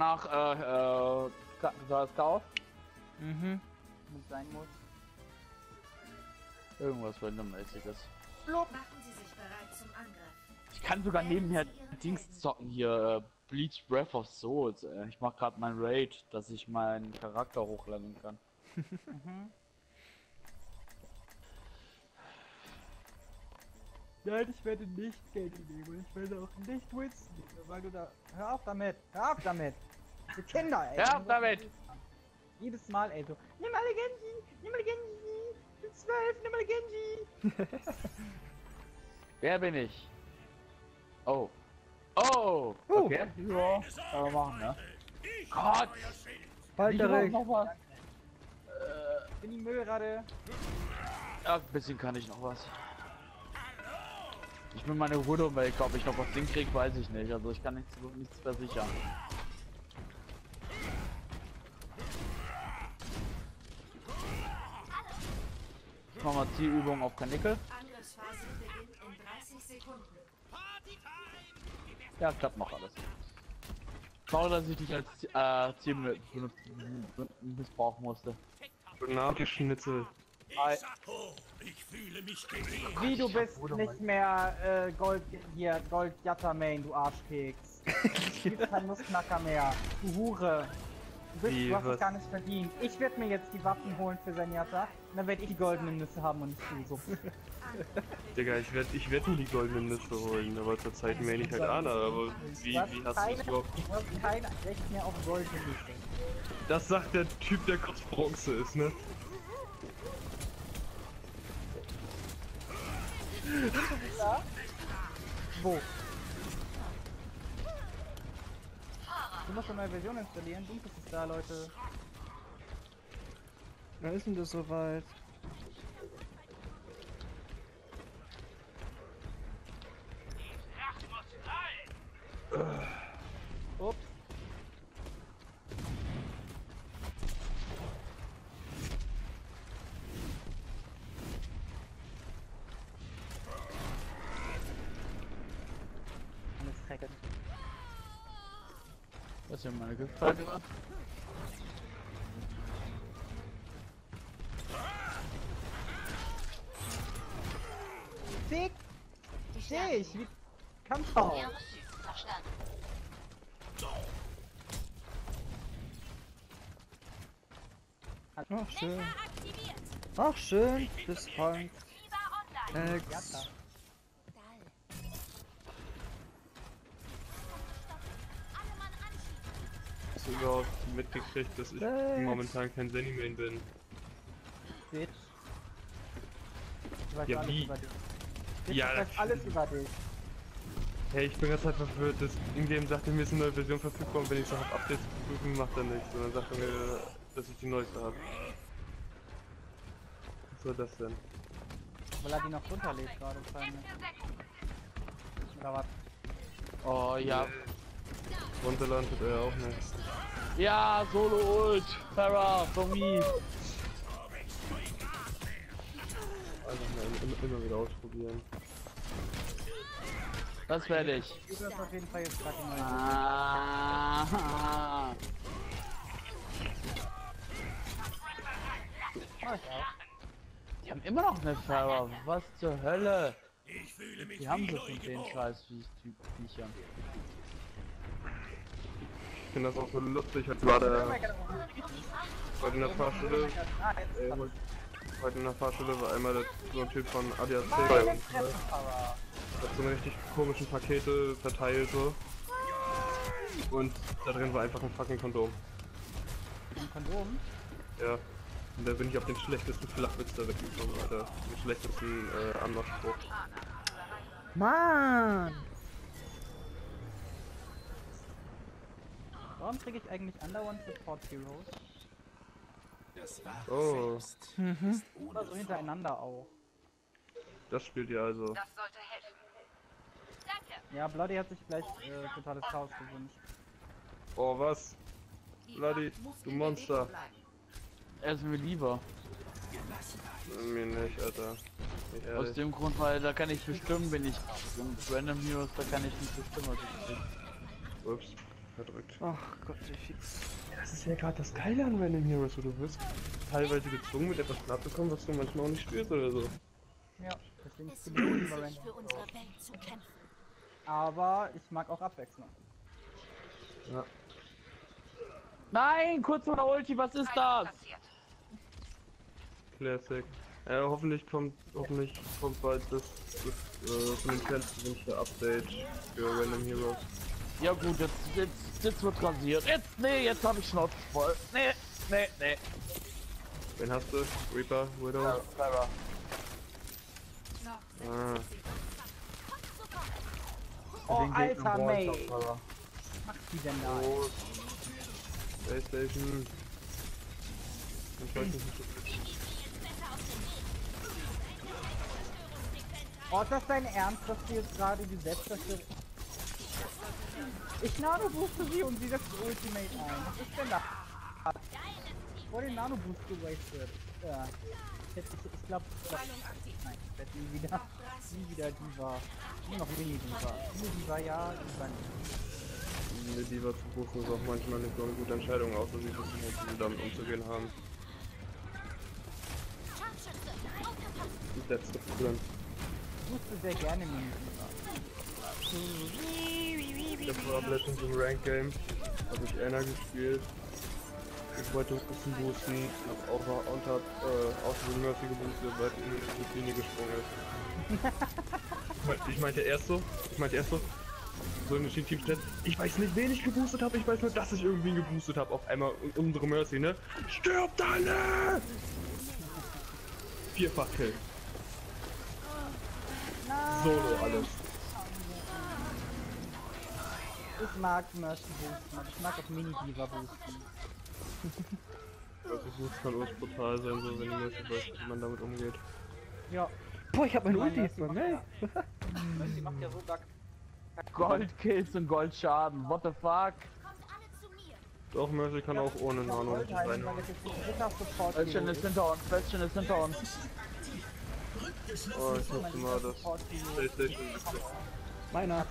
nach äh, äh, das Chaos Mhm. mit sein muss. Irgendwas randommäßiges. Machen Sie sich bereit zum Angriff. Ich kann sogar nebenher Dings zocken hier, äh, Bleach Breath of Souls. Äh. Ich mach gerade mein Raid, dass ich meinen Charakter hochleveln kann. Nein, ich werde nicht Geld nehmen. Ich werde auch nicht Winston nehmen, weil du da. Hör auf damit! Hör auf damit! Die Kinder, ey! Hör auf damit! Jedes Mal, ey, so. Nimm alle Genji! Nimm alle Genji! Ich bin zwölf, nimm alle Genji! Wer bin ich? Oh. Oh! Uh. Okay. Ja, kann man machen, ne? Gott! Bald Ich mach noch was. In die Müllrade. Ja, ein bisschen kann ich noch was. Ich bin meine Ruhe, weil ich glaube, ich noch was hinkrieg, weiß ich nicht. Also ich kann nichts, nichts versichern. Ich mach mal Zielübung auf Kanickel. Angriffsphase beginnt in 30 Sekunden. Ja, klappt noch alles. Schade, dass ich dich als äh, Ziel missbrauchen musste. Guten Abend, Schnitzel. Wie, du bist nicht mehr äh, Gold hier, Gold Jatta Main, du Arschkeks. Du bist kein Nussknacker mehr. Du Hure. Du, bist, du hast was? es gar nicht verdient. Ich werde mir jetzt die Waffen holen für Senjata und dann werde ich die goldenen Nüsse haben und nicht du so. Digga, ich werd, ich werd mir die goldenen Nüsse holen, aber zur Zeit mähe ich halt Anna, aber wie, hast wie hast du das überhaupt? Du hast kein Recht mehr auf goldene Nüsse. Das sagt der Typ, der kurz Bronze ist, ne? Wo? Du musst eine neue Version installieren. Dunkel ist da, Leute. Wann ist denn das soweit? Ups. Alles hacken. Das ja meine Giftfrage. Fick dich! Wie Kampfbau! Verstanden. Ach schön. Ach schön, das Frank. Ex. Überhaupt mitgekriegt, dass ich Thanks. momentan kein Zenny-Main bin? Bitch. Ich weiß Ja, alles wie? über dich. Bitch, Ja, ich weiß das- alles über dich. Hey, ich bin ganz halt verwirrt, das Ingame sagte mir ist eine neue Version verfügbar und wenn ich so hab Updates prüfen, macht er nichts. Und dann sagt er mir, dass ich die neueste habe. Was soll das denn? Weil er die noch runterlädt gerade. Oder was? Oh ja. Tut er auch nicht. Ja, Solo Ult. Farah, for me. Also mal immer, immer wieder ausprobieren. Das werde ich. Das ist auf jeden Fall jetzt gerade auch. Die haben immer noch eine Farah. Was zur Hölle? Die haben sie von den scheiß Viech- Viechern. Ich finde das auch so lustig, als war der heute in der Fahrschule, Ah, äh, heute- in der Fahrschule war einmal der, so ein Typ von ADAC bei uns, ne? Hat so eine richtig komischen Pakete verteilt so. Und da drin war einfach ein fucking Kondom. Ein Kondom? Ja. Und da bin ich auf den schlechtesten Flachwitz da weggekommen, Alter. Den schlechtesten äh, Anmachspruch. Mann! Warum kriege ich eigentlich andauernd Support Heroes? Oh, Oder so hintereinander auch. das spielt ihr also. Das sollte helfen. Danke. Ja, Bloody hat sich gleich äh, totales Chaos gewünscht. Oh, was? Bloody, du Monster. Er ist mir lieber. Mir nicht, Alter. Nicht Aus dem Grund, weil da kann ich bestimmen, wenn ich und Random Heroes, da kann ich nicht bestimmen, was ich krieg. Ups. Verdrückt. Ach Gott, wie fix. Das ist ja gerade das Geile an Random Heroes, wo du wirst teilweise gezwungen mit etwas knapp bekommen, was du manchmal auch nicht spürst oder so. Ja, deswegen Es bin ich lohnt immer sich random. für unsere Welt zu kämpfen. Aber ich mag auch Abwechslung. Ja. Nein, kurz vor der Ulti, was ist das? Classic. Ja, hoffentlich kommt, hoffentlich kommt bald das, das äh, von den Fans gewünschte Update für Random Heroes. Ja gut, jetzt, jetzt, jetzt wird rasiert. Jetzt, nee, jetzt habe ich Schnauze voll. Nee, nee, nee. Wen hast du? Reaper, Widow? Ja, Clara. Ah, Oh, alter May! Was macht die denn da? oh. Playstation. Ich weiß nicht, Oh, ist das dein Ernst, dass du jetzt gerade gesetzt hast? Ich Nano-booste sie und sie setzt Ultimate ein. Was ist denn da? Vor den Nano-Boost gewastet. Ja. Ich, hätte- ich, ich glaube, ich glaub, nein, ich werde nie wieder, nie wieder Diva. Nur noch Mini-Diva. Mini-Diva ja, Diva nicht. Eine Diva zu buchen ist auch manchmal nicht so eine gute Entscheidung, außer sie wissen, wie sie damit umzugehen haben. Das letzte Problem. Ich wusste sehr gerne Mini-Diva. Ich hab ab letztens im Rank Game, hab ich Anna gespielt. Ich wollte bisschen boosten, hab auch und hab äh, aus dem Mercy geboostet, weil die in die Linie gesprungen ist. ich meinte erst so, ich meinte erst so, so im Machine Team ich weiß nicht, wen ich geboostet habe, ich weiß nur, dass ich irgendwie geboostet habe. Auf einmal unsere Mercy, ne? Stirbt alle! Vierfach Kill. Solo alles. Ich mag Mercy boosten, aber ich mag auch Mini-Diva boosten. Also Boost kann uns brutal sein, so wenn Mercy weiß, wie man damit umgeht. Ja, Boah, ich hab mein Ulti Mercy jetzt macht mal, ja- ey. Mercy macht ja so gar Goldkills und Goldschaden. What the fuck? Doch, Mercy kann auch ohne Nano Gold nicht halten, rein. weil das jetzt ein dritter Support Welchen ist hinter uns? Welchen ist hinter uns? Oh, ich musste mal das Playstation Meiner.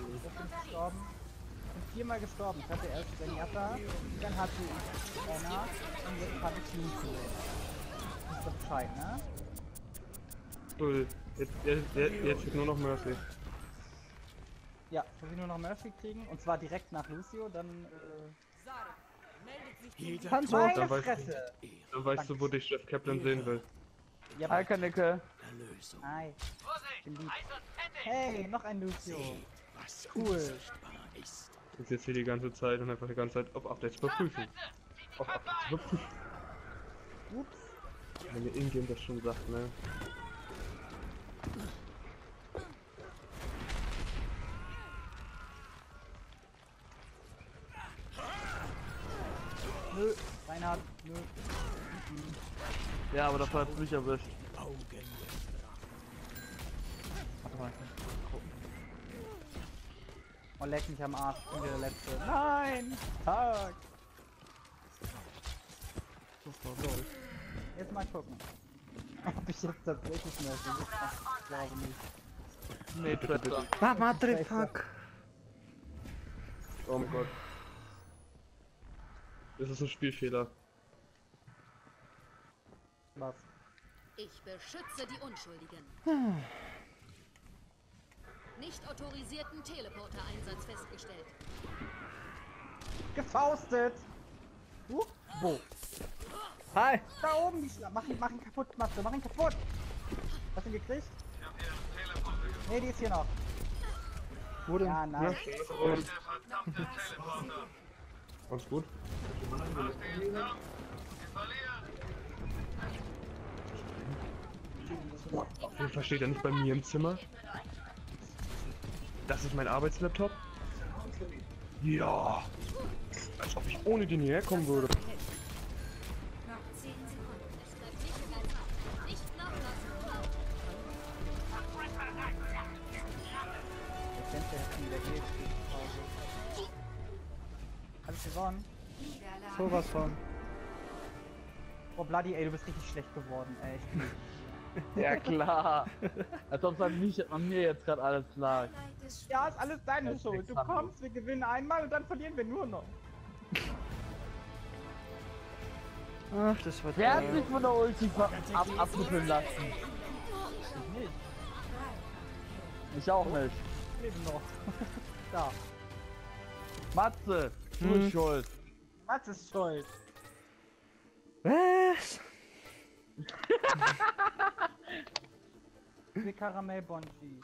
Ich bin gestorben. Ich bin viermal gestorben. Ich hatte erst Zenyatta, dann hatte ich Anna und jetzt habe ich Lucio. Ist doch Bescheid, ne? Cool. Jetzt, jetzt, jetzt, jetzt steht nur noch Mercy. Ja, ich will nur noch Mercy kriegen und zwar direkt nach Lucio, dann äh, Hanzo. meine dann weiß- Fresse! Dann weißt du, wo dich Chef Kaplan sehen will. Ja, Hi, Kanicke. Hi. Ich. Hey, noch ein Lucio. Cool. Ich sitze hier die ganze Zeit und einfach die ganze Zeit auf Updates überprüfen. Auf Updates überprüfen. Ups. Wenn ihr Ingame das schon sagt, ne? Nö. Reinhard. Nö. Ja, aber dafür hat's mich erwischt. Warte mal. Oh, leck mich am Arsch. Ich bin der Letzte. Nein! Tag! Jetzt mal gucken. Ob ich jetzt tatsächlich mehr bin. Ich glaube nicht. Nee, Trapper. Ah, Motherfuck. Oh mein Gott. Das ist ein Spielfehler. Was? Ich beschütze die Unschuldigen. Nicht autorisierten Teleporter-Einsatz festgestellt. Gefaustet! Uh, wo? Hi. Da oben, die Schla Mach ihn, mach ihn kaputt, Matze, mach ihn kaputt! Hast du ihn gekriegt? Nee, die ist hier noch. Wo denn? Ja, nice. Alles gut? Auf jeden Fall steht er nicht bei mir im Zimmer. Das ist mein Arbeitslaptop. Ja. Als ob ich ohne den hierher kommen würde. Noch 10 Sekunden. Es bleibt nicht in deiner Macht. Nicht nachlassen. Der Fenster hätte wieder geht. Hab ich gewonnen? Niederlage. Sowas von. Oh, Bloody, ey, du bist richtig schlecht geworden, ey. Ja klar. Als ob es an, mich, an mir jetzt gerade alles lag. Ja, ist alles deine Das Schuld. Du kommst, wir gewinnen einmal und dann verlieren wir nur noch. Ach, das war Wer hat sich von der Ulti ab abnippeln lassen? Ich nicht. Ich auch nicht. Ich lebe noch. da. Matze, du Hm. bist schuld. Was ist schuld? Was? Wie Karamell Bonji.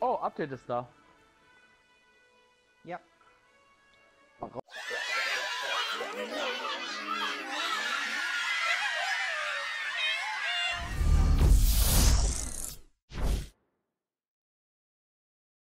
Oh, Update ist da. Ja.